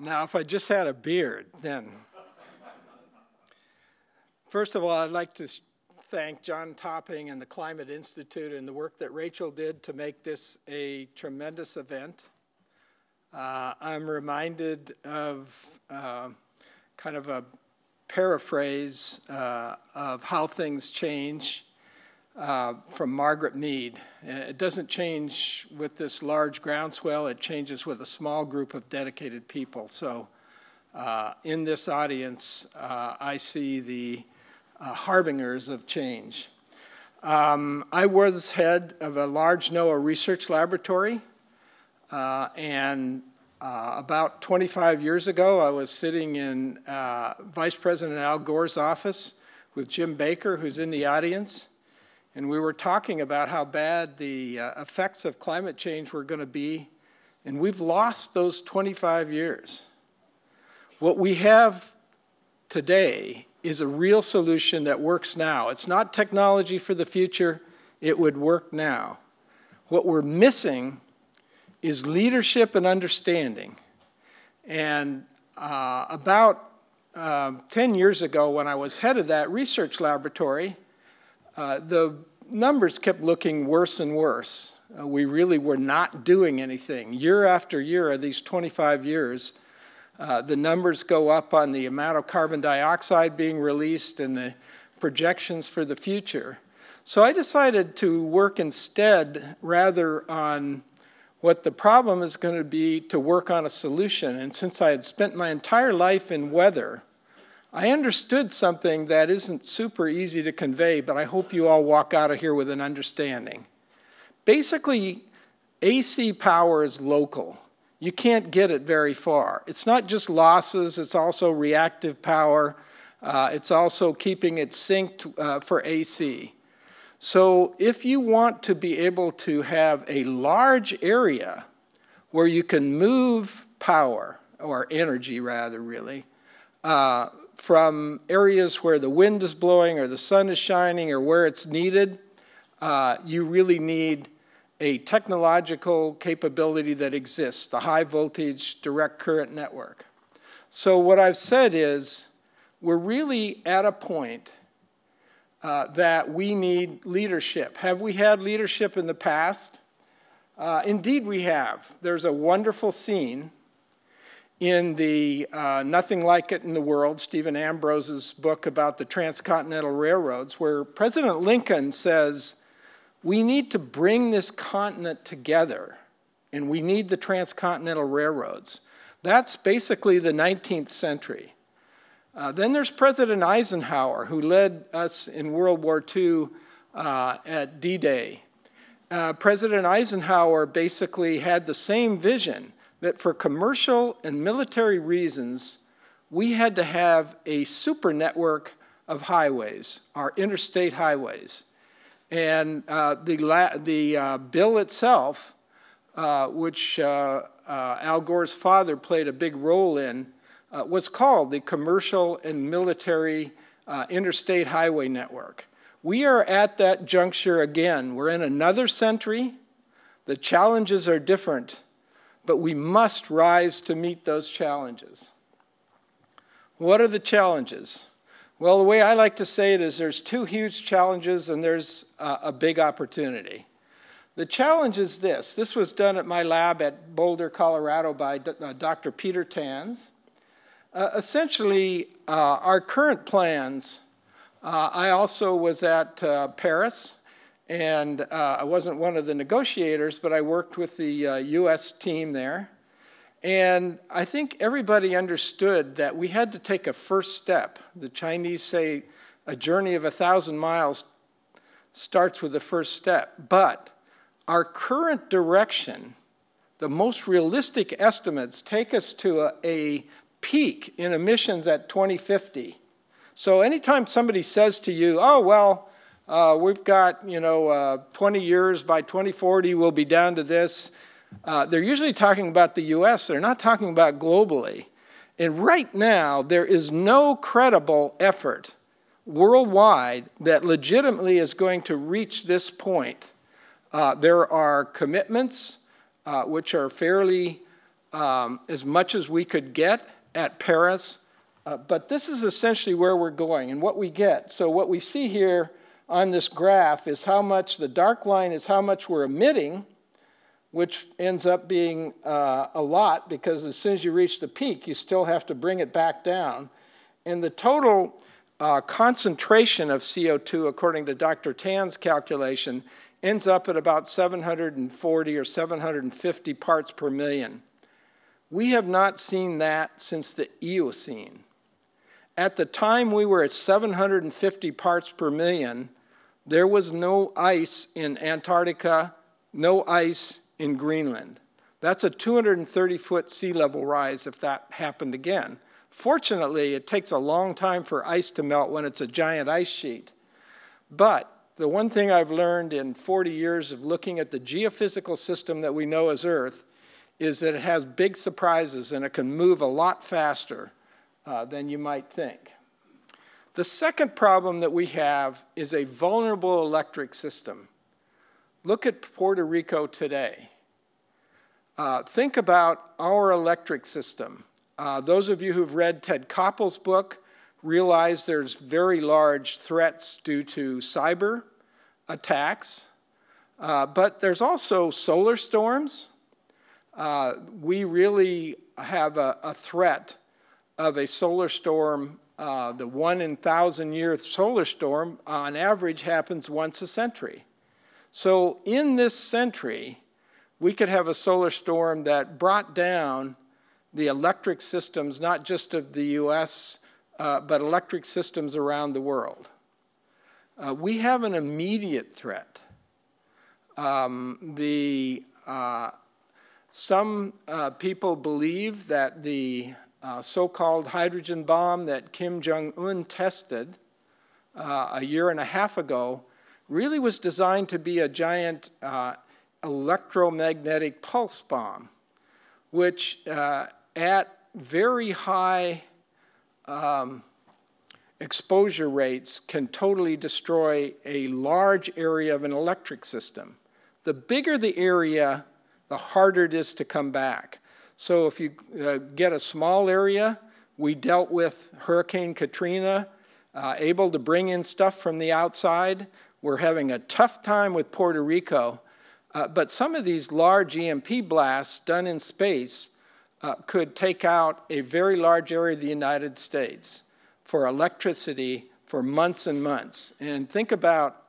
Now, if I just had a beard, then. First of all, I'd like to thank John Topping and the Climate Institute and the work that Rachel did to make this a tremendous event. Uh, I'm reminded of uh, kind of a paraphrase uh, of how things change uh, from Margaret Mead. It doesn't change with this large groundswell, it changes with a small group of dedicated people. So uh, in this audience, uh, I see the uh, harbingers of change. Um, I was head of a large NOAA research laboratory, uh, and about 25 years ago, I was sitting in Vice President Al Gore's office with Jim Baker, who's in the audience and we were talking about how bad the uh, effects of climate change were going to be, and we've lost those 25 years. What we have today is a real solution that works now. It's not technology for the future, it would work now. What we're missing is leadership and understanding. And uh, about uh, 10 years ago, when I was head of that research laboratory, uh, the numbers kept looking worse and worse. Uh, we really were not doing anything. Year after year, of these 25 years, uh, the numbers go up on the amount of carbon dioxide being released and the projections for the future. So I decided to work instead rather on what the problem is going to be to work on a solution. And since I had spent my entire life in weather, I understood something that isn't super easy to convey, but I hope you all walk out of here with an understanding. Basically, AC power is local. You can't get it very far. It's not just losses, it's also reactive power. Uh, it's also keeping it synced uh, for AC. So if you want to be able to have a large area where you can move power, or energy rather, really, uh, from areas where the wind is blowing or the sun is shining or where it's needed, uh, you really need a technological capability that exists, the high voltage direct current network. So what I've said is we're really at a point uh, that we need leadership. Have we had leadership in the past? Uh, indeed we have. There's a wonderful scene in the uh, Nothing Like It in the World, Stephen Ambrose's book about the transcontinental railroads, where President Lincoln says, we need to bring this continent together and we need the transcontinental railroads. That's basically the 19th century. Uh, then there's President Eisenhower, who led us in World War II uh, at D-Day. Uh, President Eisenhower basically had the same vision that for commercial and military reasons, we had to have a super network of highways, our interstate highways. And uh, the, the uh, bill itself, uh, which uh, uh, Al Gore's father played a big role in, uh, was called the Commercial and Military Interstate Highway Network. We are at that juncture again. We're in another century. The challenges are different but we must rise to meet those challenges. What are the challenges? Well, the way I like to say it is there's two huge challenges and there's a, a big opportunity. The challenge is this. This was done at my lab at Boulder, Colorado by uh, Dr. Peter Tans. Uh, essentially, uh, our current plans, uh, I also was at uh, Paris and uh, I wasn't one of the negotiators, but I worked with the uh, US team there. And I think everybody understood that we had to take a first step. The Chinese say a journey of a thousand miles starts with the first step. But our current direction, the most realistic estimates take us to a, a peak in emissions at 2050. So anytime somebody says to you, oh, well, uh, we've got, you know, uh, 20 years, by 2040 we'll be down to this. Uh, they're usually talking about the US, they're not talking about globally. And right now, there is no credible effort worldwide that legitimately is going to reach this point. Uh, there are commitments uh, which are fairly um, as much as we could get at Paris, uh, but this is essentially where we're going and what we get. So what we see here on this graph is how much, the dark line is how much we're emitting, which ends up being uh, a lot because as soon as you reach the peak, you still have to bring it back down. And the total uh, concentration of CO2, according to Dr. Tans' calculation, ends up at about 740 or 750 parts per million. We have not seen that since the Eocene. At the time we were at 750 parts per million, there was no ice in Antarctica, no ice in Greenland. That's a 230 foot sea level rise if that happened again. Fortunately, it takes a long time for ice to melt when it's a giant ice sheet. But the one thing I've learned in 40 years of looking at the geophysical system that we know as Earth is that it has big surprises and it can move a lot faster uh, than you might think. The second problem that we have is a vulnerable electric system. Look at Puerto Rico today. Uh, think about our electric system. Uh, those of you who've read Ted Koppel's book realize there's very large threats due to cyber attacks, uh, but there's also solar storms. Uh, we really have a, a, threat of a solar storm uh, the one in thousand year solar storm on average happens once a century. So in this century, we could have a solar storm that brought down the electric systems, not just of the US, uh, but electric systems around the world. Uh, we have an immediate threat. Um, the, uh, some uh, people believe that the uh, so-called hydrogen bomb that Kim Jong-un tested uh, a year and a half ago really was designed to be a giant uh, electromagnetic pulse bomb, which uh, at very high um, exposure rates can totally destroy a large area of an electric system. The bigger the area, the harder it is to come back. So if you uh, get a small area, we dealt with Hurricane Katrina, uh, able to bring in stuff from the outside. We're having a tough time with Puerto Rico. Uh, but some of these large EMP blasts done in space uh, could take out a very large area of the United States for electricity for months and months. And think about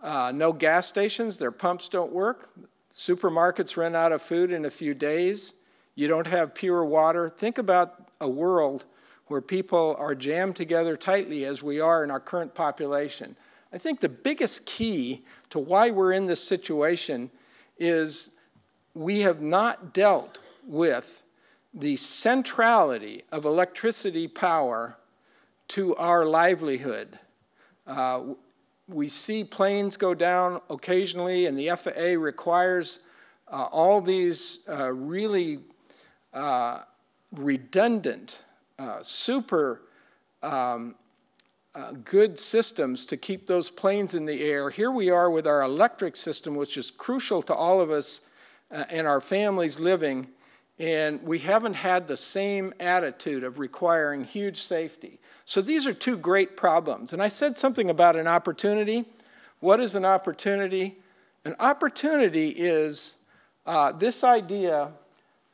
uh, no gas stations, their pumps don't work. Supermarkets run out of food in a few days you don't have pure water. Think about a world where people are jammed together tightly as we are in our current population. I think the biggest key to why we're in this situation is we have not dealt with the centrality of electricity power to our livelihood. Uh, we see planes go down occasionally, and the FAA requires uh, all these uh, really uh, redundant, uh, super um, uh, good systems to keep those planes in the air. Here we are with our electric system, which is crucial to all of us uh, and our families living, and we haven't had the same attitude of requiring huge safety. So these are two great problems. And I said something about an opportunity. What is an opportunity? An opportunity is uh, this idea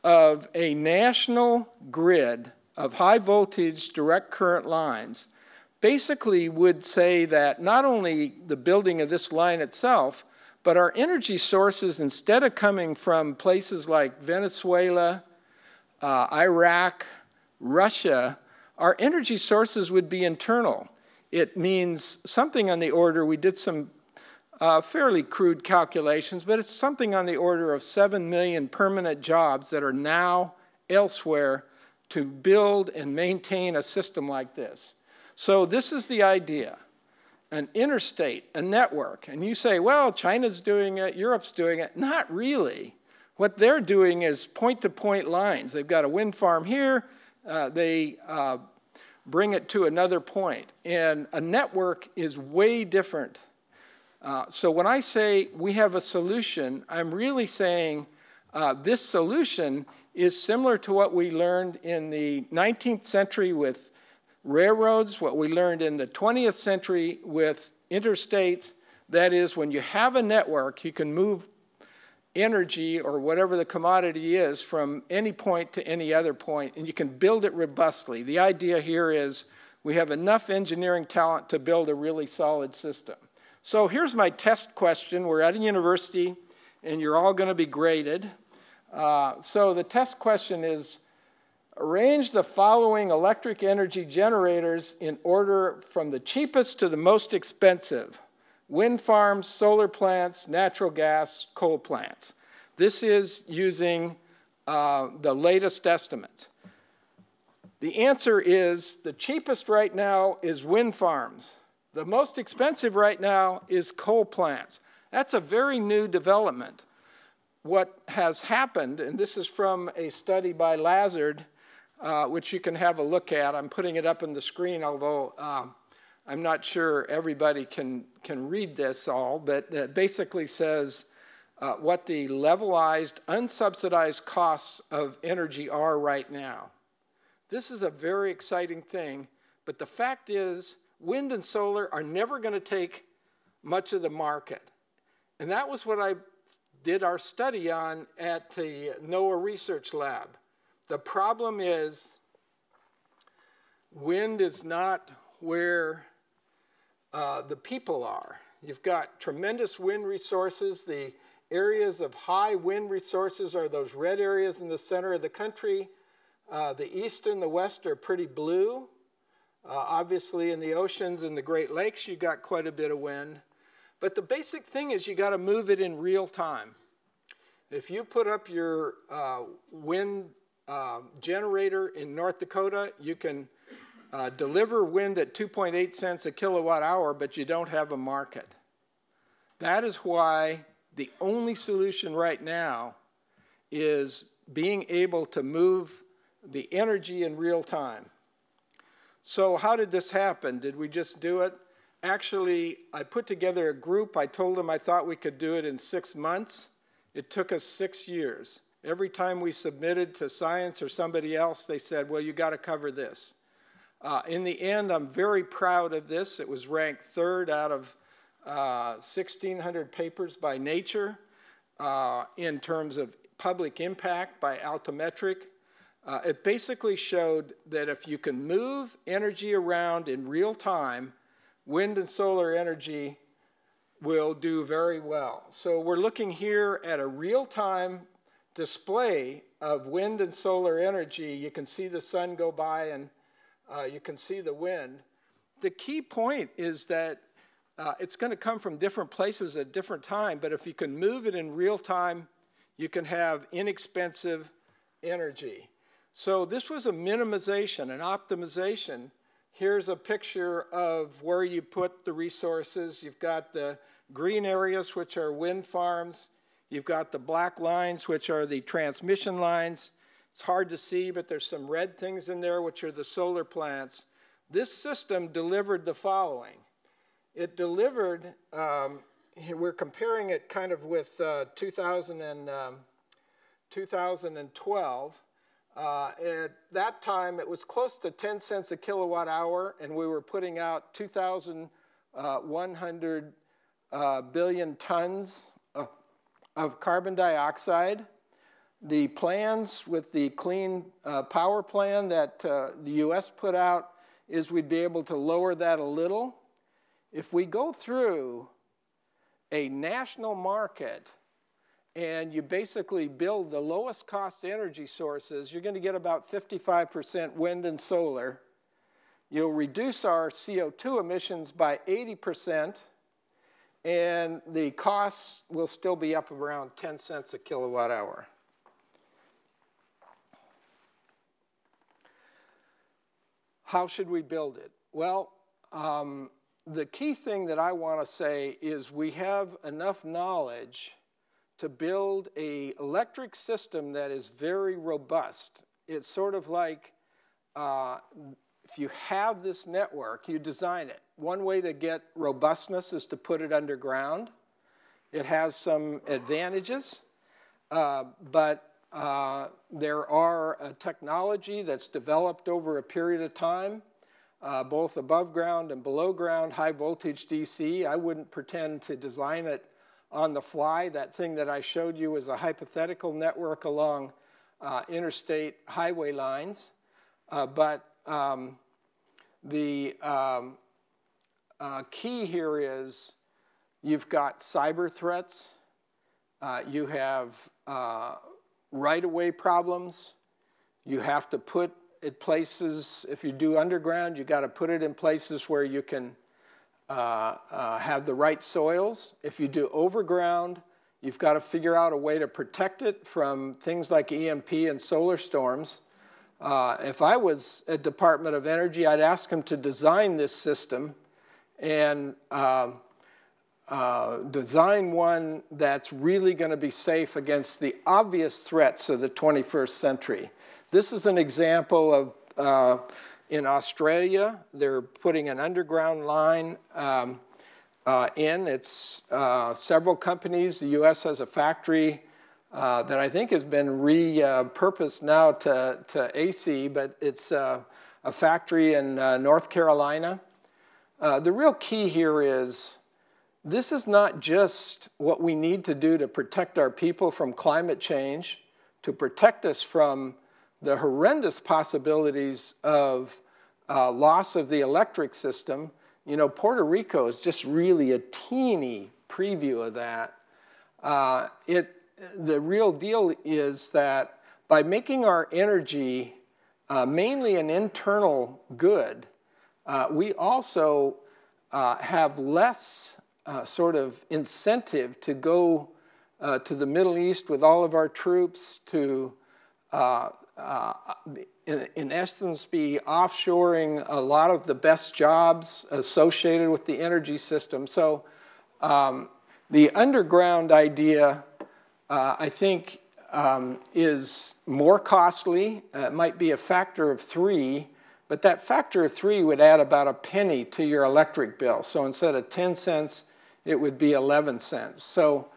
of a national grid of high voltage direct current lines basically would say that not only the building of this line itself, but our energy sources, instead of coming from places like Venezuela, uh, Iraq, Russia, our energy sources would be internal. It means something on the order, we did some uh, fairly crude calculations, but it's something on the order of 7 million permanent jobs that are now elsewhere to build and maintain a system like this. So this is the idea, an interstate, a network. And you say, well, China's doing it, Europe's doing it. Not really. What they're doing is point-to-point -point lines. They've got a wind farm here. Uh, they uh, bring it to another point. And a network is way different uh, so when I say we have a solution, I'm really saying Uh, this solution is similar to what we learned in the 19th century with railroads, what we learned in the 20th century with interstates. That is, when you have a network, you can move energy or whatever the commodity is from any point to any other point, and you can build it robustly. The idea here is we have enough engineering talent to build a really solid system. So here's my test question. We're at a university, and you're all going to be graded. Uh, so the test question is, arrange the following electric energy generators in order from the cheapest to the most expensive wind farms, solar plants, natural gas, coal plants. This is using uh, the latest estimates. The answer is the cheapest right now is wind farms. The most expensive right now is coal plants. That's a very new development. What has happened, and this is from a study by Lazard, uh, which you can have a look at. I'm putting it up on the screen, although um, I'm not sure everybody can, can read this all, but it basically says uh, what the levelized, unsubsidized costs of energy are right now. This is a very exciting thing, but the fact is, wind and solar are never going to take much of the market. And that was what I did our study on at the NOAA Research Lab. The problem is, wind is not where uh, the people are. You've got tremendous wind resources. The areas of high wind resources are those red areas in the center of the country. Uh, the east and the west are pretty blue. Uh, obviously, in the oceans and the Great Lakes, you got quite a bit of wind. But the basic thing is you got to move it in real time. If you put up your uh, wind uh, generator in North Dakota, you can uh, deliver wind at 2.8 cents a kilowatt hour, but you don't have a market. That is why the only solution right now is being able to move the energy in real time. So how did this happen? Did we just do it? Actually, I put together a group. I told them I thought we could do it in six months. It took us six years. Every time we submitted to science or somebody else, they said, well, you got to cover this. Uh, in the end, I'm very proud of this. It was ranked third out of uh, 1,600 papers by Nature uh, in terms of public impact by Altimetric. Uh, it basically showed that if you can move energy around in real time, wind and solar energy will do very well. So we're looking here at a real-time display of wind and solar energy. You can see the sun go by and uh, you can see the wind. The key point is that uh, it's going to come from different places at different time, but if you can move it in real time, you can have inexpensive energy. So this was a minimization, an optimization. Here's a picture of where you put the resources. You've got the green areas, which are wind farms. You've got the black lines, which are the transmission lines. It's hard to see, but there's some red things in there, which are the solar plants. This system delivered the following. It delivered, um, we're comparing it kind of with uh, 2000 and, um, 2012. Uh, at that time, it was close to 10 cents a kilowatt hour, and we were putting out 2,100 uh, uh, billion tons of, of carbon dioxide. The plans with the clean uh, power plan that uh, the US put out is we'd be able to lower that a little. If we go through a national market and you basically build the lowest cost energy sources, you're going to get about 55% wind and solar. You'll reduce our CO2 emissions by 80%, and the costs will still be up around 10 cents a kilowatt hour. How should we build it? Well, um, the key thing that I want to say is we have enough knowledge to build a electric system that is very robust. It's sort of like uh, if you have this network, you design it. One way to get robustness is to put it underground. It has some advantages. uh, but uh, there are a technology that's developed over a period of time, uh, both above ground and below ground, high voltage DC. I wouldn't pretend to design it on the fly. That thing that I showed you is a hypothetical network along uh, interstate highway lines. Uh, but um, the um, uh, key here is you've got cyber threats, uh, you have uh, right-of-way problems, you have to put it places, if you do underground, you got to put it in places where you can uh, uh, have the right soils. If you do overground, you've got to figure out a way to protect it from things like EMP and solar storms. Uh, if I was at Department of Energy, I'd ask them to design this system and uh, uh, design one that's really going to be safe against the obvious threats of the 21st century. This is an example of uh, in Australia, they're putting an underground line um, uh, in. It's uh, several companies. The U.S. has a factory uh, that I think has been repurposed now to, to AC, but it's uh, a factory in uh, North Carolina. Uh, the real key here is this is not just what we need to do to protect our people from climate change, to protect us from the horrendous possibilities of uh, loss of the electric system, you know, Puerto Rico is just really a teeny preview of that. Uh, it, the real deal is that by making our energy uh, mainly an internal good, uh, we also uh, have less uh, sort of incentive to go to the Middle East with all of our troops to uh, in, in, essence, be offshoring a lot of the best jobs associated with the energy system. So um, the underground idea, uh, I think, um, is more costly. Uh, it might be a factor of three, but that factor of three would add about a penny to your electric bill. So instead of 10 cents, it would be 11 cents. So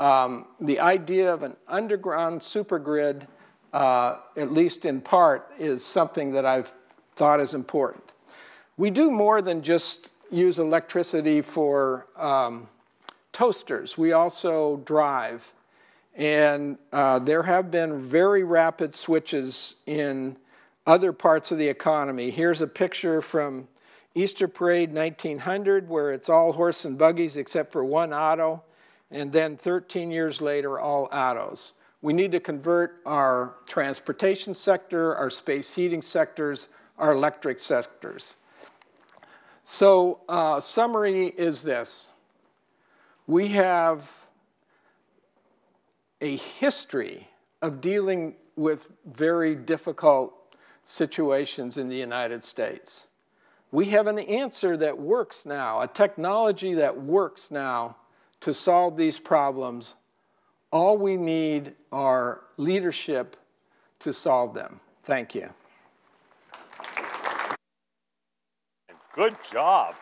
um, the idea of an underground supergrid uh, at least in part, is something that I've thought is important. We do more than just use electricity for um, toasters. We also drive. And uh, there have been very rapid switches in other parts of the economy. Here's a picture from Easter Parade 1900 where it's all horse and buggies except for one auto. And then 13 years later, all autos. We need to convert our transportation sector, our space heating sectors, our electric sectors. So uh, summary is this. We have a history of dealing with very difficult situations in the United States. We have an answer that works now, a technology that works now to solve these problems all we need are leadership to solve them. Thank you. Good job.